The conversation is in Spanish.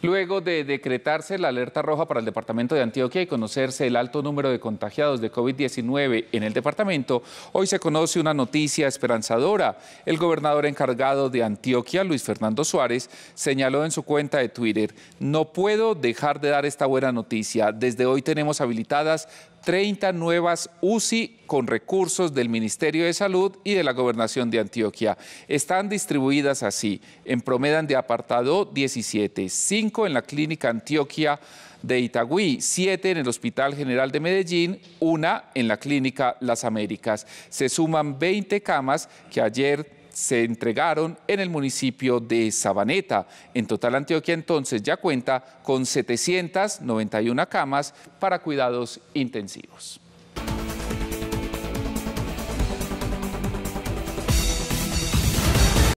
Luego de decretarse la alerta roja para el departamento de Antioquia y conocerse el alto número de contagiados de COVID-19 en el departamento, hoy se conoce una noticia esperanzadora. El gobernador encargado de Antioquia, Luis Fernando Suárez, señaló en su cuenta de Twitter, no puedo dejar de dar esta buena noticia. Desde hoy tenemos habilitadas 30 nuevas UCI con recursos del Ministerio de Salud y de la Gobernación de Antioquia. Están distribuidas así, en promedio de apartado 17, 5 en la Clínica Antioquia de Itagüí, 7 en el Hospital General de Medellín, una en la Clínica Las Américas. Se suman 20 camas que ayer se entregaron en el municipio de Sabaneta. En total, Antioquia entonces ya cuenta con 791 camas para cuidados intensivos.